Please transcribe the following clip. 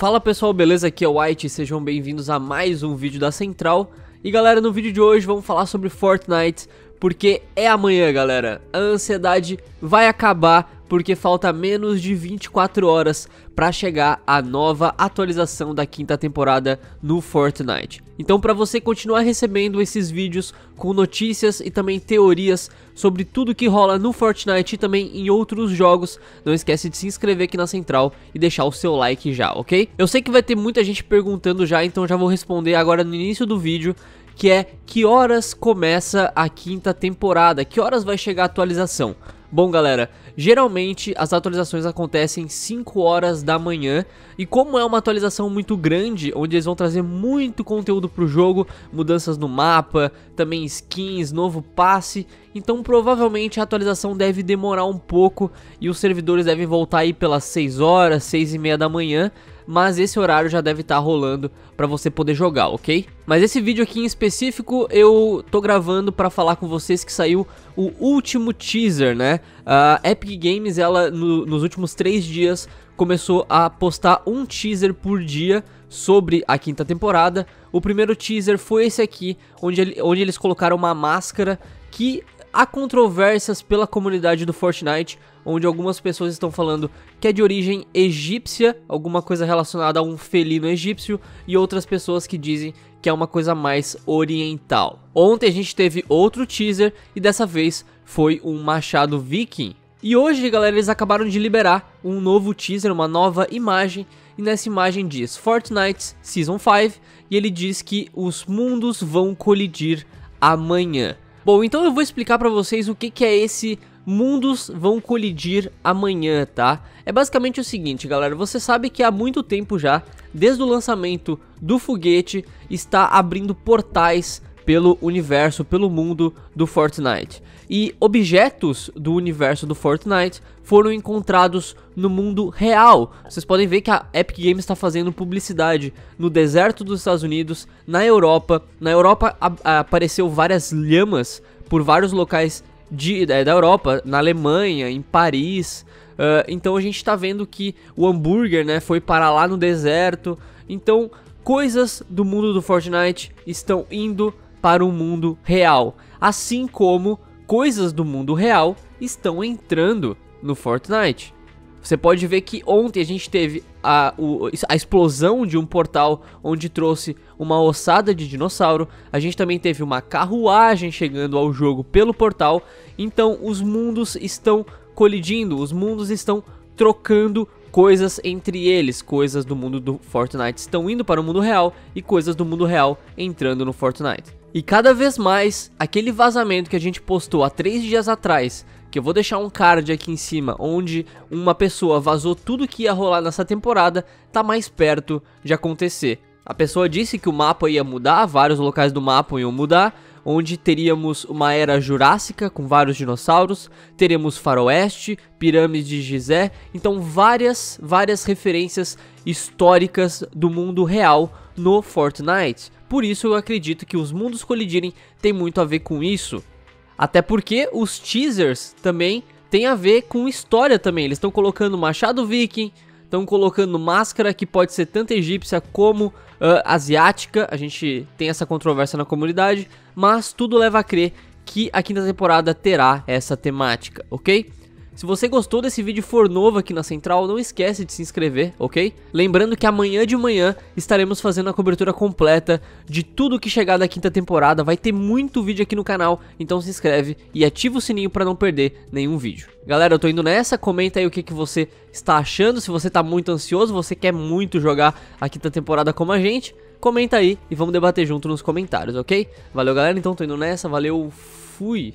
Fala pessoal, beleza? Aqui é o White, sejam bem-vindos a mais um vídeo da Central. E galera, no vídeo de hoje vamos falar sobre Fortnite, porque é amanhã galera, a ansiedade vai acabar porque falta menos de 24 horas para chegar a nova atualização da quinta temporada no Fortnite. Então para você continuar recebendo esses vídeos com notícias e também teorias sobre tudo que rola no Fortnite e também em outros jogos, não esquece de se inscrever aqui na central e deixar o seu like já, ok? Eu sei que vai ter muita gente perguntando já, então já vou responder agora no início do vídeo que é que horas começa a quinta temporada, que horas vai chegar a atualização. Bom galera, geralmente as atualizações acontecem 5 horas da manhã e como é uma atualização muito grande, onde eles vão trazer muito conteúdo pro jogo, mudanças no mapa, também skins, novo passe, então provavelmente a atualização deve demorar um pouco e os servidores devem voltar aí pelas 6 horas, 6 e meia da manhã, mas esse horário já deve estar tá rolando para você poder jogar, ok? Mas esse vídeo aqui em específico eu tô gravando para falar com vocês que saiu o último teaser, né? A Epic Games, ela no, nos últimos três dias começou a postar um teaser por dia sobre a quinta temporada. O primeiro teaser foi esse aqui, onde, onde eles colocaram uma máscara que há controvérsias pela comunidade do Fortnite, onde algumas pessoas estão falando que é de origem egípcia, alguma coisa relacionada a um felino egípcio, e outras pessoas que dizem que é uma coisa mais oriental. Ontem a gente teve outro teaser e dessa vez foi um machado viking. E hoje, galera, eles acabaram de liberar um novo teaser, uma nova imagem, e nessa imagem diz Fortnite Season 5, e ele diz que os mundos vão colidir amanhã. Bom, então eu vou explicar pra vocês o que, que é esse mundos vão colidir amanhã, tá? É basicamente o seguinte, galera, você sabe que há muito tempo já, desde o lançamento do foguete, está abrindo portais pelo universo, pelo mundo do Fortnite. E objetos do universo do Fortnite foram encontrados no mundo real. Vocês podem ver que a Epic Games está fazendo publicidade no deserto dos Estados Unidos, na Europa. Na Europa apareceu várias lhamas por vários locais de, é, da Europa, na Alemanha, em Paris. Uh, então a gente está vendo que o hambúrguer né, foi para lá no deserto. Então coisas do mundo do Fortnite estão indo para o mundo real. Assim como coisas do mundo real estão entrando no Fortnite. Você pode ver que ontem a gente teve a, o, a explosão de um portal onde trouxe uma ossada de dinossauro. A gente também teve uma carruagem chegando ao jogo pelo portal. Então os mundos estão colidindo, os mundos estão trocando coisas entre eles. Coisas do mundo do Fortnite estão indo para o mundo real e coisas do mundo real entrando no Fortnite. E cada vez mais, aquele vazamento que a gente postou há três dias atrás, que eu vou deixar um card aqui em cima, onde uma pessoa vazou tudo que ia rolar nessa temporada, tá mais perto de acontecer. A pessoa disse que o mapa ia mudar, vários locais do mapa iam mudar, onde teríamos uma era jurássica com vários dinossauros, teremos faroeste, pirâmides de Gizé, então várias, várias referências históricas do mundo real no Fortnite. Por isso eu acredito que os mundos colidirem tem muito a ver com isso. Até porque os teasers também tem a ver com história também. Eles estão colocando Machado Viking, estão colocando máscara que pode ser tanto egípcia como uh, asiática. A gente tem essa controvérsia na comunidade, mas tudo leva a crer que a quinta temporada terá essa temática, ok? Se você gostou desse vídeo e for novo aqui na Central, não esquece de se inscrever, ok? Lembrando que amanhã de manhã estaremos fazendo a cobertura completa de tudo que chegar da quinta temporada. Vai ter muito vídeo aqui no canal, então se inscreve e ativa o sininho para não perder nenhum vídeo. Galera, eu tô indo nessa, comenta aí o que, que você está achando, se você tá muito ansioso, você quer muito jogar a quinta temporada como a gente, comenta aí e vamos debater junto nos comentários, ok? Valeu galera, então tô indo nessa, valeu, fui!